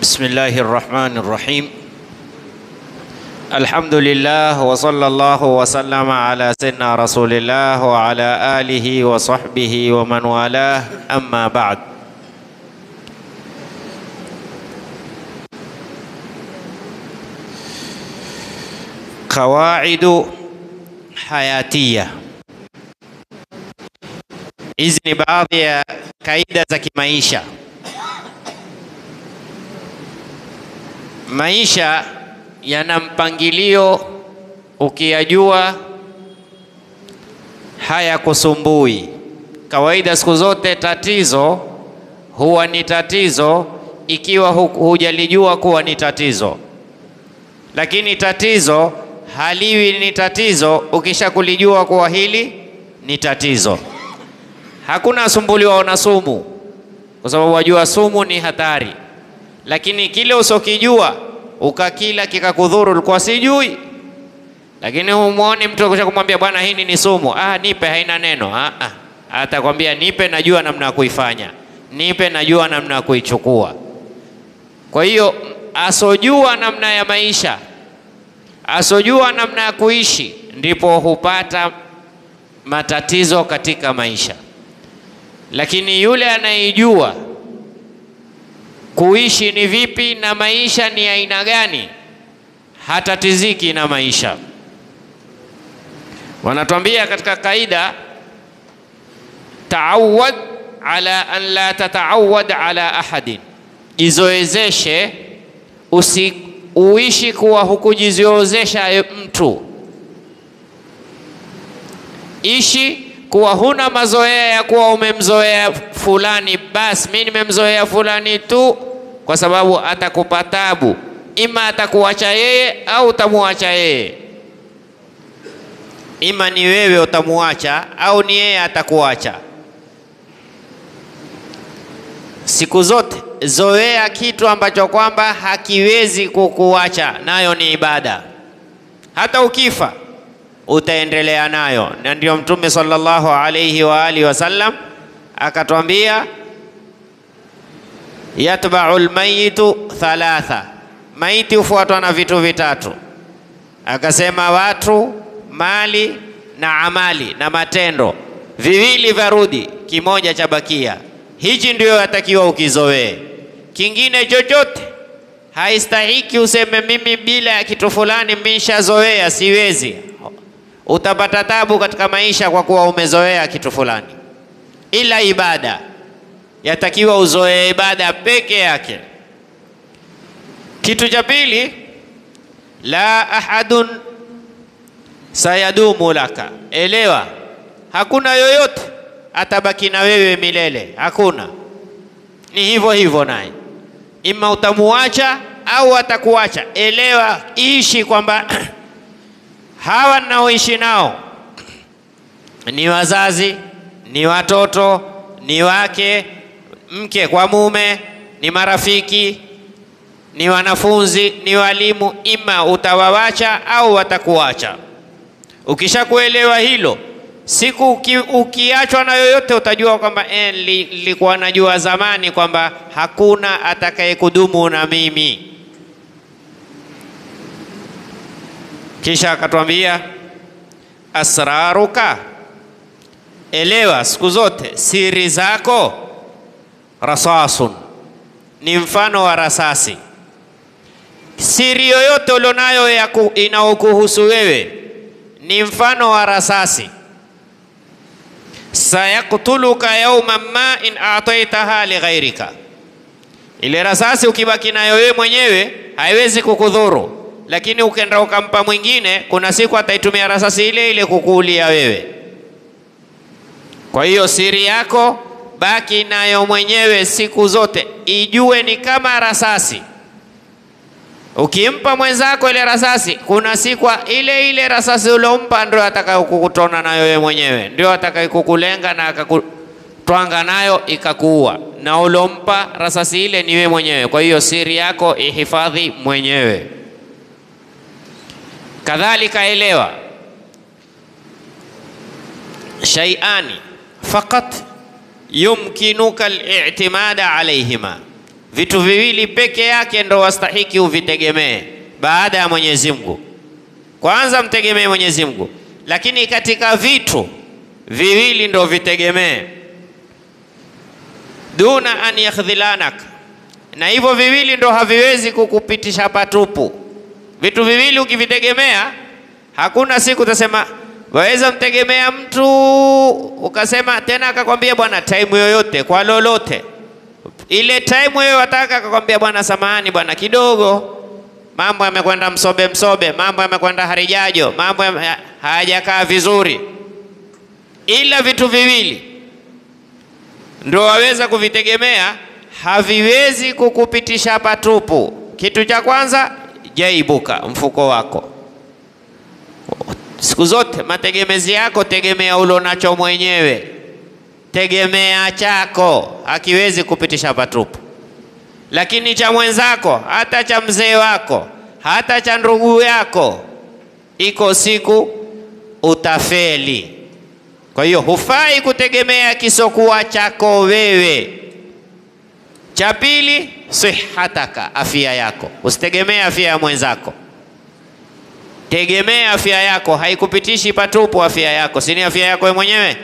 بسم الله الرحمن الرحيم الحمد لله وصلى الله وسلم على سيدنا رسول الله وعلى آله وصحبه ومن والاه أما بعد قواعد حياتية hizi ni baadhi ya kaida. Maisha yana mpangilio, ukiyajua hayakusumbui. Kawaida siku zote tatizo huwa ni tatizo ikiwa hujalijua kuwa ni tatizo, lakini tatizo haliwi ni tatizo ukisha kulijua kuwa hili ni tatizo. Hakuna asumbuliwa na sumu, kwa sababu wajua sumu ni hatari, lakini kile usokijua ukakila kikakudhuru, ulikuwa sijui, lakini humwoni mtu akisha kumwambia bwana, hii ni sumu, ah, nipe, haina neno. Ah, ah. Atakwambia nipe, najua namna ya kuifanya, nipe, najua namna ya kuichukua. Kwa hiyo asojua namna ya maisha, asojua namna ya kuishi, ndipo hupata matatizo katika maisha lakini yule anayejua kuishi ni vipi na maisha ni aina gani, hatatiziki na maisha. Wanatuambia katika kaida, taawad ala an la tataawad ala ahadin, jizoezeshe usi uishi kuwa hukujizoezesha mtu, ishi kuwa huna mazoea ya kuwa umemzoea fulani, basi mimi nimemzoea fulani tu, kwa sababu atakupa tabu, ima atakuacha yeye au utamuacha yeye. Ima ni wewe utamuacha au ni yeye atakuacha. Siku zote zoea kitu ambacho kwamba hakiwezi kukuacha, nayo ni ibada. Hata ukifa utaendelea nayo, na ndio Mtume sallallahu alayhi wa alihi wasallam akatwambia, yatba'u lmayitu thalatha, maiti hufuatwa na vitu vitatu. Akasema watu, mali na amali na matendo, viwili varudi, kimoja cha bakia. Hichi ndio yatakiwa ukizowee, Kingine chochote haistahiki useme mimi bila ya kitu fulani mishazoea, siwezi utapata tabu katika maisha kwa kuwa umezoea kitu fulani. Ila ibada yatakiwa uzoee ibada peke yake. Kitu cha pili, la ahadun sayadumu laka, elewa, hakuna yoyote atabaki na wewe milele, hakuna. Ni hivyo hivyo naye, ima utamuacha au atakuacha. Elewa, ishi kwamba hawa ninaoishi nao ni wazazi, ni watoto, ni wake, mke kwa mume, ni marafiki, ni wanafunzi, ni walimu, ima utawawacha au watakuacha. Ukishakuelewa hilo, siku uki, ukiachwa na yoyote utajua kwamba eh, nilikuwa najua zamani kwamba hakuna atakayekudumu na mimi. Kisha akatwambia asraruka, elewa siku zote siri zako, rasasun, ni mfano wa rasasi. Siri yoyote ulionayo ya inayokuhusu wewe ni mfano wa rasasi. sayaktuluka yauman ma in ataitaha lighairika, ile rasasi ukibaki nayo wewe mwenyewe haiwezi kukudhuru lakini ukenda ukampa mwingine, kuna siku ataitumia rasasi ile ile kukuulia wewe. Kwa hiyo siri yako baki nayo mwenyewe siku zote, ijue ni kama rasasi. Ukimpa mwenzako ile rasasi, kuna siku ile ile rasasi uliompa ndio atakayokukutona nayo wewe mwenyewe, ndio atakayokukulenga na akakutwanga nayo ikakuua, na uliompa rasasi ile ni wewe mwenyewe. Kwa hiyo siri yako ihifadhi mwenyewe. Kadhalika elewa, shay'ani faqat yumkinuka al-i'timada alayhima, Vitu viwili peke yake ndo wastahiki uvitegemee baada ya Mwenyezi Mungu. Kwanza mtegemee Mwenyezi Mungu, lakini katika vitu viwili ndo vitegemee, duna an yakhdhilanak, na hivyo viwili ndo haviwezi kukupitisha patupu. Vitu viwili ukivitegemea, hakuna siku utasema waweza mtegemea mtu ukasema tena akakwambia bwana, time yoyote kwa lolote ile time wewe wataka, akakwambia bwana, samahani bwana, kidogo mambo yamekwenda msobe msobe, mambo yamekwenda harijajo, mambo hayajakaa vizuri. Ila vitu viwili ndio waweza kuvitegemea, haviwezi kukupitisha patupu. Kitu cha kwanza, jaibuka, mfuko wako. Siku zote mategemezi yako tegemea ulonacho mwenyewe, tegemea chako, akiwezi kupitisha patupu lakini cha mwenzako, hata cha mzee wako, hata cha ndugu yako, iko siku utafeli. Kwa hiyo hufai kutegemea kisokuwa chako wewe. Cha pili, sihataka, afya yako. Usitegemee afya ya mwenzako, tegemea afya yako. Haikupitishi patupu afya yako, si ni afya yako wewe mwenyewe.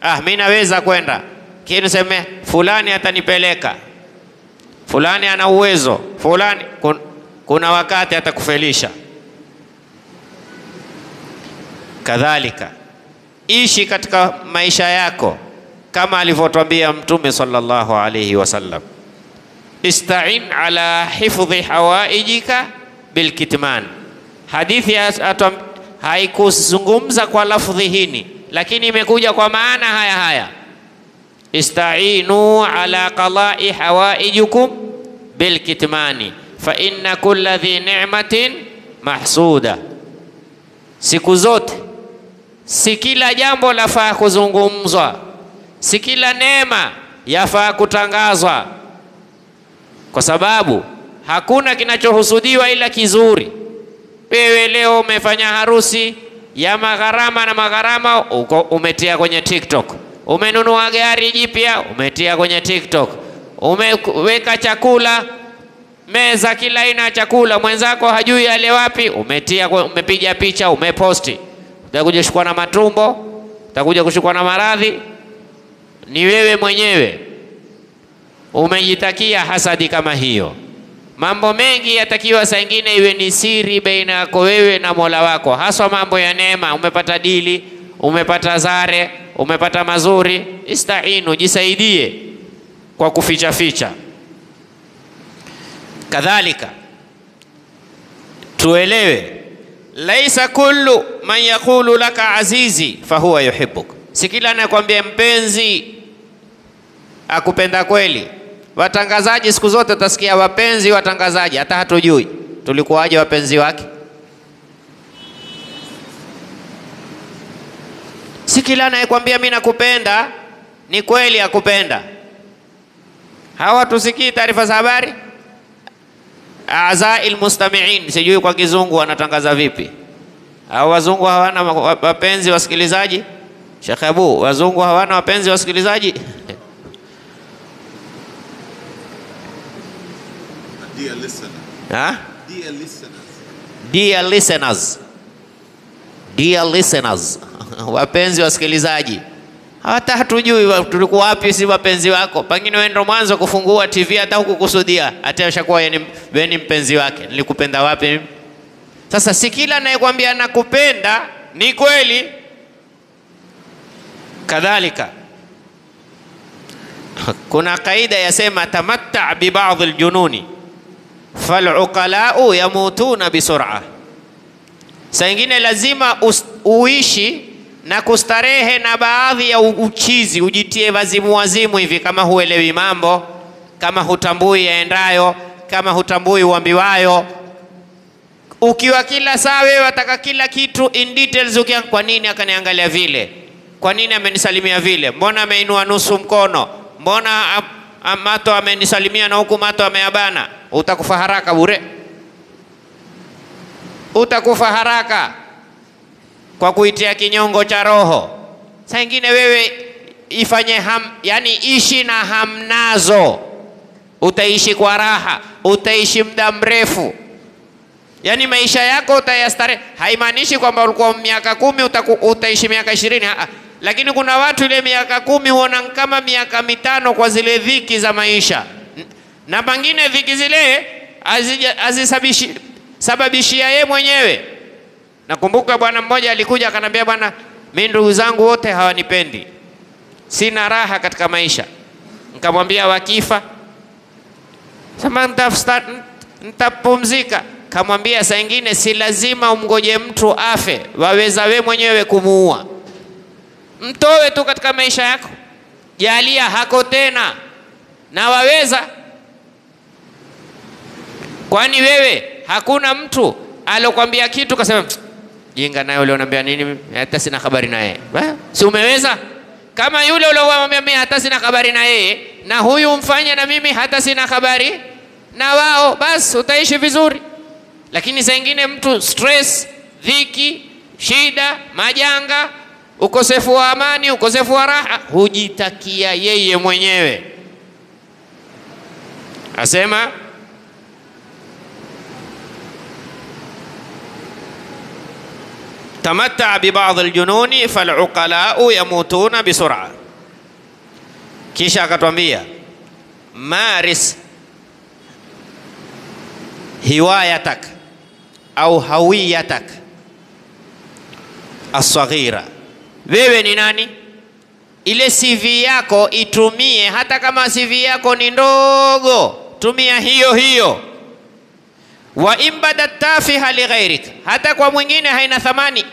Ah, mimi naweza kwenda kini seme fulani atanipeleka fulani ana uwezo fulani, kun, kuna wakati atakufelisha. Kadhalika ishi katika maisha yako kama alivyotwambia Mtume sallallahu alayhi wasallam, istain ala hifdhi hawaijika bilkitman. Hadithi haikuzungumza kwa lafdhi hini, lakini imekuja kwa maana haya haya istainu ala qadai hawaijukum bilkitmani fa inna kulla dhi ni'matin mahsuda. Siku zote si kila jambo lafaa kuzungumzwa, si kila neema yafaa kutangazwa, kwa sababu hakuna kinachohusudiwa ila kizuri. Wewe leo umefanya harusi ya magharama na magharama, uko umetia kwenye TikTok. Umenunua gari jipya umetia kwenye TikTok, umeweka chakula meza, kila aina ya chakula, mwenzako hajui ale wapi, umetia, umepiga picha, umeposti. Utakuja kushikwa na matumbo, utakuja kushikwa na maradhi, ni wewe mwenyewe. Umejitakia hasadi kama hiyo. Mambo mengi yatakiwa saa ingine iwe ni siri baina yako wewe na Mola wako, haswa mambo ya neema. Umepata dili, umepata zare umepata mazuri, istainu, jisaidie kwa kuficha ficha. Kadhalika tuelewe, laisa kullu man yaqulu laka azizi fahuwa yuhibbuk, si kila anayekwambia mpenzi akupenda kweli. Watangazaji siku zote utasikia wapenzi watangazaji, hata hatujui tulikuwaje wapenzi wake. Si kila anayekwambia mimi nakupenda ni kweli akupenda. Hawa tusikii taarifa za habari. Azai almustamiin, sijui kwa kizungu wanatangaza vipi? Hao wazungu hawana wapenzi wasikilizaji? Sheikh Abu, wazungu hawana wapenzi wasikilizaji? Dear listener, Huh? dear listeners, Dear listeners. Dear listeners. wapenzi wasikilizaji, hata hatujui tuliko tulikuwa wapi, si wapenzi wako. Pengine wewe ndo mwanzo kufungua TV hata hukukusudia, hata ni- wewe ni mpenzi wake. Nilikupenda wapi mimi? Sasa si kila anayekwambia nakupenda ni kweli. Kadhalika kuna kaida yasema, tamatta bi ba'dhi aljununi faluqalau yamutuna bisur'a. Saa ingine lazima uishi na kustarehe na baadhi ya uchizi, ujitie wazimu wazimu hivi, kama huelewi mambo, kama hutambui yaendayo, kama hutambui uambiwayo. Ukiwa kila saa wewe wataka kila kitu in details, ukia kwa nini akaniangalia vile, kwa nini amenisalimia vile, mbona ameinua nusu mkono, mbona mato amenisalimia na huku mato ameabana, utakufa haraka bure utakufa haraka kwa kuitia kinyongo cha roho. Saa ingine wewe ifanye ham, yani ishi na hamnazo, utaishi kwa raha, utaishi muda mrefu. Yaani maisha yako utayastare. Haimaanishi kwamba ulikuwa miaka kumi utaishi miaka ishirini. Lakini kuna watu ile miaka kumi huona kama miaka mitano kwa zile dhiki za maisha, na pengine dhiki zile azija- azisabishi- sababishia ye mwenyewe. Nakumbuka bwana mmoja alikuja akanambia, bwana, mi ndugu zangu wote hawanipendi, sina raha katika maisha. Nikamwambia wakifa sema nitapumzika. Kamwambia saa ingine si lazima umgoje mtu afe, waweza we mwenyewe kumuua. Mtowe tu katika maisha yako, jalia hako tena na waweza. Kwani wewe hakuna mtu alokwambia kitu kasema "Tsk, jinga naye ule unaambia nini? Hata sina habari. Ba, Si umeweza? Kama yule uliomwambia mimi hata sina habari na yeye, na huyu mfanye na mimi hata sina habari na wao, basi utaishi vizuri. Lakini saa ingine mtu stress, dhiki, shida, majanga, ukosefu wa amani, ukosefu wa raha, hujitakia yeye mwenyewe. Asema tamatta bibadhi aljununi faluqalau yamutuna bisur'a. Kisha akatwambia maris hiwayatak au hawiyatak assaghira, wewe ni nani? Ile CV yako itumie, hata kama CV yako ni ndogo, tumia hiyo hiyo wa in badat tafiha lighairik, hata kwa mwingine haina thamani.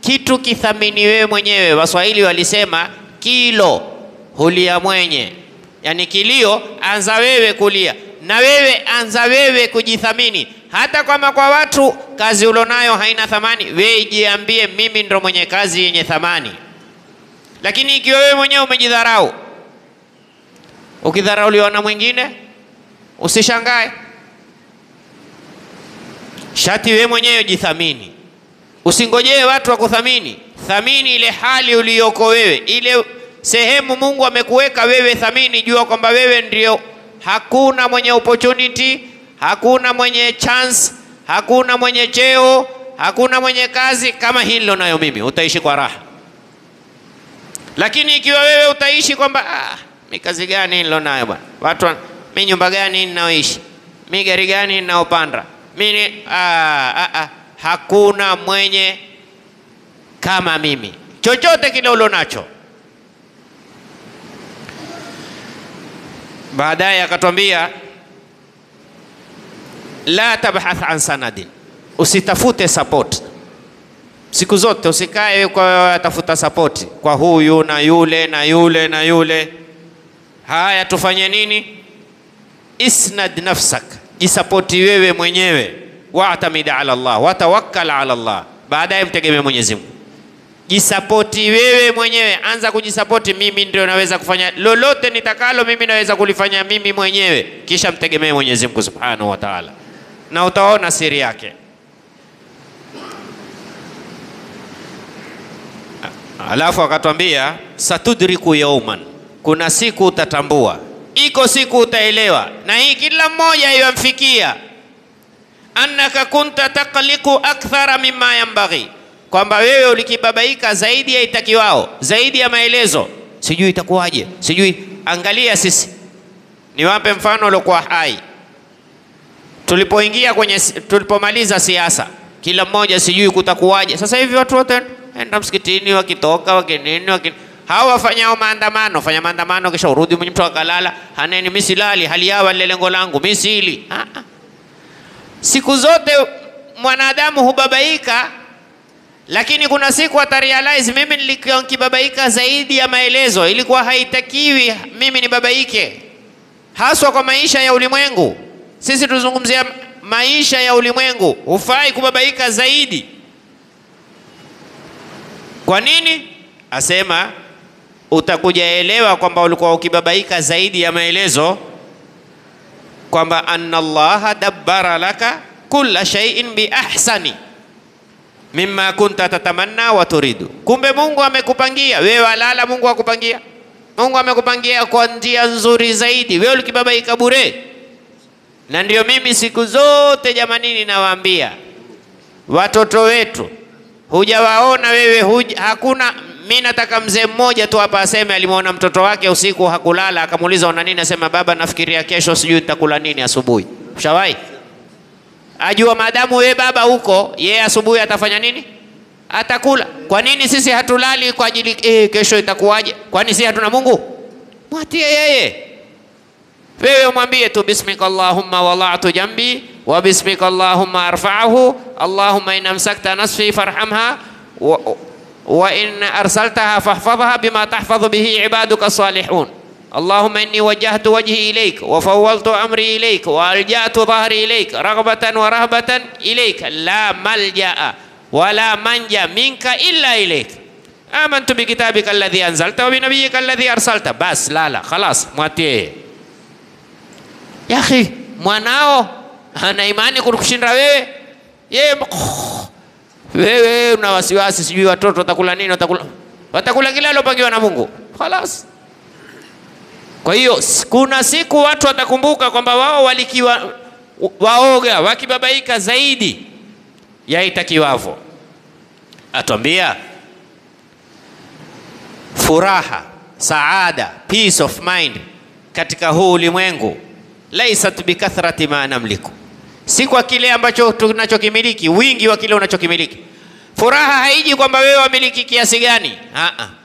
Kitu kithamini wewe mwenyewe. Waswahili walisema kilo hulia mwenye, yani kilio anza wewe kulia, na wewe anza wewe kujithamini. Hata kama kwa watu kazi ulionayo haina thamani, wewe jiambie, mimi ndo mwenye kazi yenye thamani. Lakini ikiwa wewe mwenyewe umejidharau, ukidharauliwa na mwingine, usishangae shati wewe mwenyewe jithamini, usingojee watu wakuthamini. Thamini ile hali uliyoko wewe, ile sehemu Mungu amekuweka wewe, thamini. Jua kwamba wewe ndio, hakuna mwenye opportunity, hakuna mwenye chance, hakuna mwenye cheo, hakuna mwenye kazi kama hilo nilonayo mimi. Utaishi kwa raha. Lakini ikiwa wewe utaishi kwamba ah, mi kazi gani nilonayo bwana, watu mi nyumba gani ninaoishi, mi gari gani ninaopanda mimi ah, ah, ah, hakuna mwenye kama mimi, chochote kile ulionacho. Baadaye akatwambia la tabhath an sanadi, usitafute support. Siku zote, usikae kwa atafuta support. Kwa huyu na yule na yule na yule. Haya, tufanye nini? Isnad nafsak, jisapoti wewe mwenyewe, waatamid ala Allah, watawakkal ala Allah, baadaye mtegemee Mwenyezi Mungu. Jisapoti wewe mwenyewe, anza kujisapoti. Mimi ndio naweza kufanya lolote nitakalo, mimi naweza kulifanya mimi mwenyewe, kisha mtegemee Mwenyezi Mungu subhanahu wa taala, na utaona siri yake. Alafu akatwambia satudriku yauman, kuna siku utatambua, iko siku utaelewa, na hii kila mmoja yamfikia, annaka kunta taqliqu akthara mimma yanbaghi, kwamba wewe ulikibabaika zaidi ya itakiwao, zaidi ya maelezo, sijui itakuwaje, sijui. Angalia sisi, niwape mfano uliokuwa hai. Tulipoingia kwenye, tulipomaliza siasa, kila mmoja sijui kutakuwaje. Sasa hivi watu wote enda msikitini, wakitoka wakinini, wakin... hawa wafanyao maandamano, fanya maandamano, kisha urudi mwenye mtu akalala, haneni, mimi silali, hali yawa lile lengo langu, mimi sili. Ah, ah. Siku zote mwanadamu hubabaika, lakini kuna siku atarealize, mimi nilikuwa nikibabaika zaidi ya maelezo, ilikuwa haitakiwi mimi nibabaike, haswa kwa maisha ya ulimwengu. Sisi tuzungumzia maisha ya ulimwengu, hufai kubabaika zaidi. Kwa nini? Asema utakujaelewa kwamba ulikuwa ukibabaika zaidi ya maelezo, kwamba anna Allaha dabbara laka kulla shay'in bi ahsani mimma kunta tatamanna wa turidu. Kumbe Mungu amekupangia wewe, walala, Mungu akupangia. Mungu amekupangia kwa njia nzuri zaidi. Wewe ulikibabaika bure Na ndio mimi siku zote jamanini nawaambia watoto wetu, hujawaona wewe huja, hakuna mi nataka mzee mmoja tu hapa aseme alimwona mtoto wake usiku hakulala, akamuuliza una nini, asema baba, nafikiria kesho sijui nitakula nini asubuhi. Ushawahi? Ajua maadamu wewe baba huko, yeye asubuhi atafanya nini? Atakula. Kwa nini sisi hatulali kwa ajili eh, kesho itakuwaje? Kwani sisi hatuna Mungu? Mwatie yeye. Wewe umwambie tu bismika Allahumma wada'tu jambi wa bismika Allahumma arfa'ahu Allahumma in amsakta nasfi farhamha wa, wa in arsaltaha fahfadhha bima tahfadhu bihi ibaduka salihun اللهم إني وجهت وجهي إليك وفوضت أمري إليك وألجأت ظهري إليك رغبة ورهبة إليك. لا ملجأ ولا منجأ منك إلا إليك. آمنت بكتابك الذي أنزلت وبنبيك الذي أرسلت. بس لا لا خلاص مwatie ya akhi mwanao ana imani kukushinda wewe yeye wewe una sijui watoto watakula nini watakula watakula kile alopangiwa na Mungu khalas kwa hiyo kuna siku watu watakumbuka kwamba wao walikiwa waoga wakibabaika zaidi ya itakiwavyo. Atwambia furaha, saada, peace of mind katika huu ulimwengu laisat bikathrati ma namliku, si kwa kile ambacho tunachokimiliki, wingi wa kile unachokimiliki. Furaha haiji kwamba wewe wamiliki kiasi gani, Aa.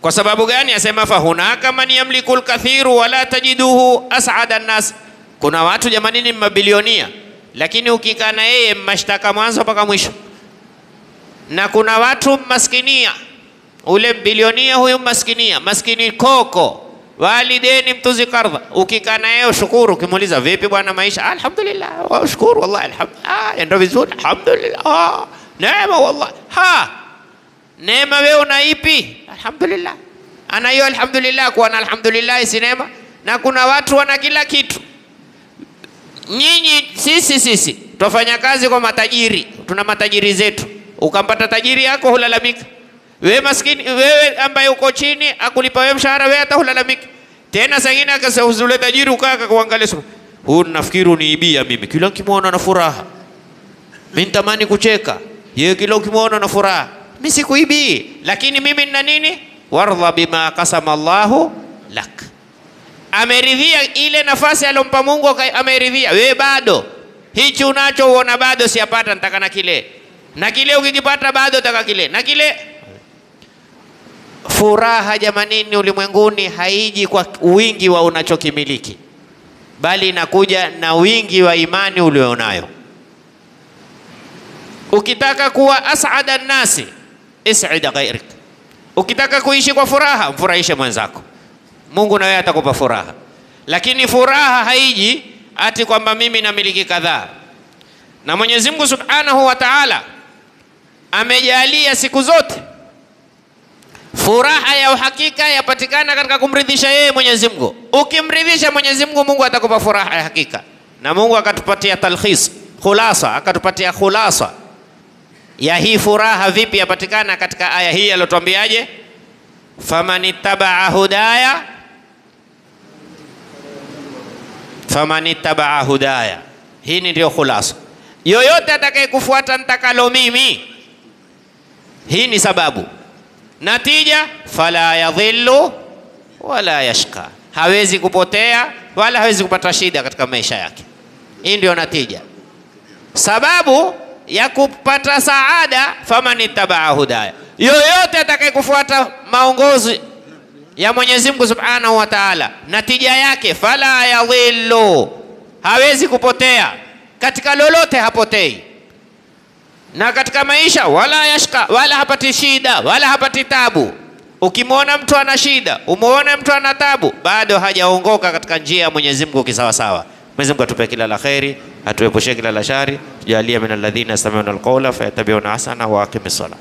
Kwa sababu gani? Asema fahunaka man yamliku lkathiru wala tajiduhu asada nnas, kuna watu jamani ni mabilionia, lakini ukikaa na yeye mashtaka mwanzo mpaka mwisho, na kuna watu maskinia, ule bilionia huyu maskinia, maskini koko walideni mtuzi kardha, ukikaa na yeye ushukuru. Ukimuuliza vipi bwana maisha, alhamdulillah, washukuru wallahi, alhamdulillah, ndio vizuri, alhamdulillah, ah, neema wallahi, ha neema wewe una ipi? Alhamdulillah, ana hiyo alhamdulillah, kuwa na alhamdulillah si neema. Na kuna watu wana kila kitu. Nyinyi sisi sisi twafanya kazi kwa matajiri, tuna matajiri zetu. Ukampata tajiri yako hulalamika, wewe maskini, wewe ambaye uko chini akulipa wewe mshahara, wewe hata hulalamika tena. Sangine akasahuzule tajiri ukaa akakuangalia, huyu nafikiri uniibia mimi, kila ukimwona na furaha, mimi nitamani kucheka, yeye kila ukimwona na furaha mimi sikuibii, lakini mimi nina nini? Wardha bima kasama Allahu lak, ameridhia ile nafasi alompa Mungu, ameridhia. Wewe bado hichi unacho uona bado siapata, nitaka na kile na kile, ukikipata bado nataka kile na kile. Furaha jamanini, ulimwenguni haiji kwa wingi wa unachokimiliki, bali inakuja na wingi wa imani ulionayo. Ukitaka kuwa asada nnasi isida ghairik, ukitaka kuishi kwa furaha mfurahishe mwenzako, Mungu na atakupa furaha. Lakini furaha haiji ati kwamba mimi namiliki kadhaa, na Mwenyezi Mungu Subhanahu wa Ta'ala amejalia siku zote. Furaha ya uhakika yapatikana katika kumridhisha yeye Mwenyezi Mungu. Ukimridhisha Mwenyezi Mungu, Mungu atakupa furaha ya hakika, na Mungu akatupatia talkhis, khulasa, akatupatia khulasa ya hii furaha vipi yapatikana katika aya hii aliyotuambiaje? faman ittabaa hudaya faman ittabaa hudaya. Hii ni ndio khulasa, yoyote atakayekufuata ntakalo mimi. Hii ni sababu. Natija, fala yadhillu wala yashqa, hawezi kupotea wala hawezi kupata shida katika maisha yake. Hii ndio natija, sababu ya kupata saada, faman ittabaa hudaya, yoyote atakayekufuata maongozi ya Mwenyezi Mungu Subhanahu wa Ta'ala, natija yake fala yadhillu, hawezi kupotea katika lolote, hapotei na katika maisha, wala yashka, wala hapati shida, wala hapati tabu. Ukimwona mtu ana shida, umuone mtu ana tabu, bado hajaongoka katika njia ya Mwenyezi Mungu kisawasawa. Mwenyezi Mungu atupe kila la kheri, atuepushe kila la shari, tujalie min alladhina yastami'una alqawla fayattabi'una ahsana wa aqimis sala